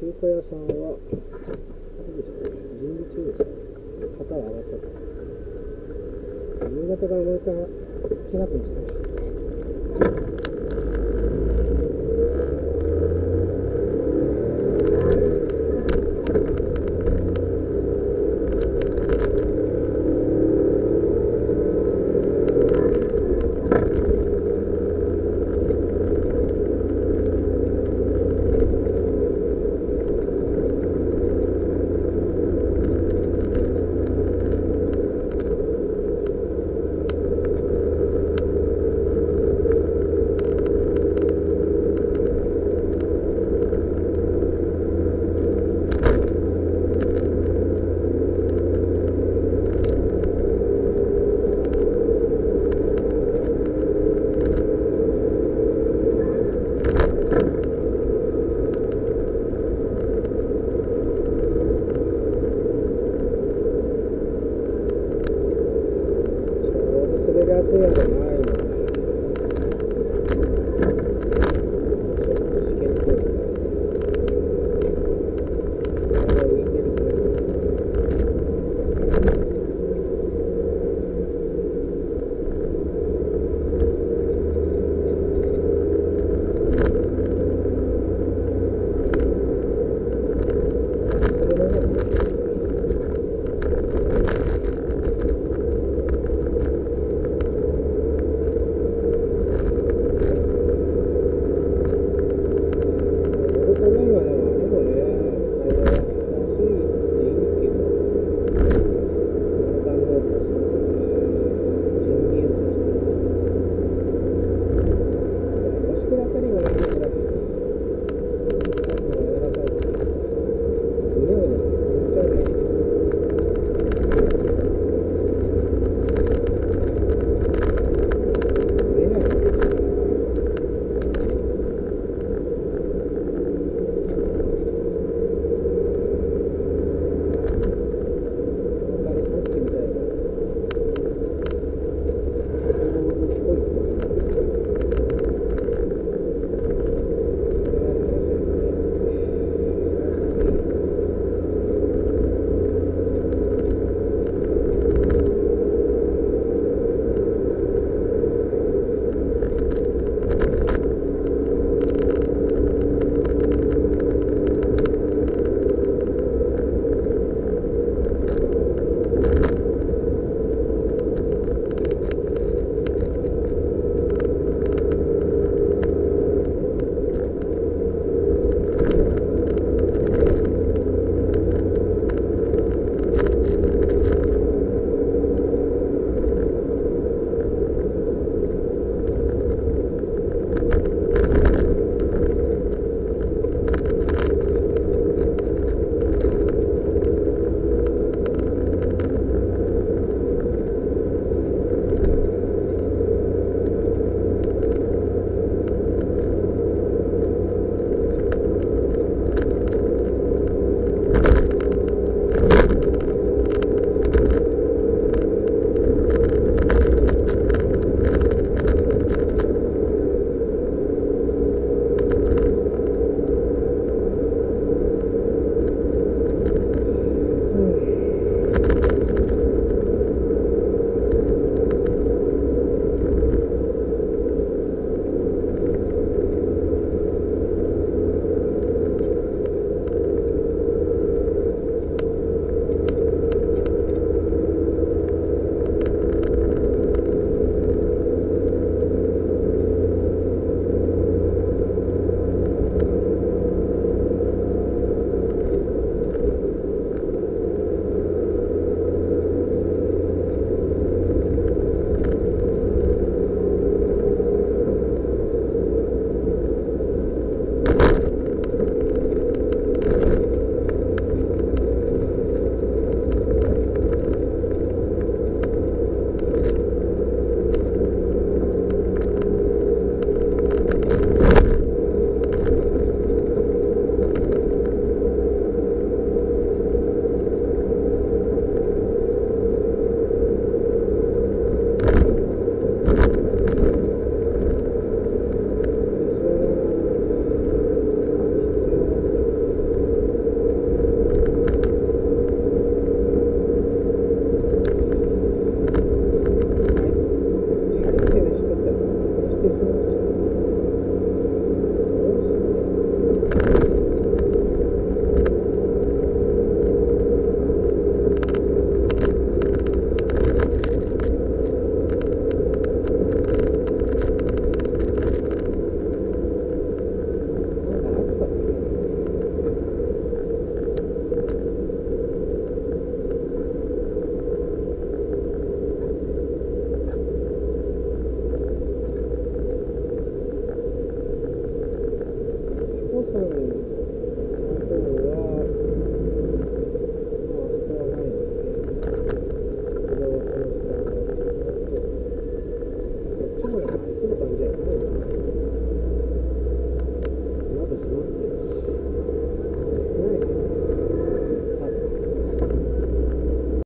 中華屋さんは、あれですね、準備中ですね。旗は上がったと思います。夕方からもう一回開くんですかラスなん。ないちょっと試験っぽいな下が浮いてるけどね。さん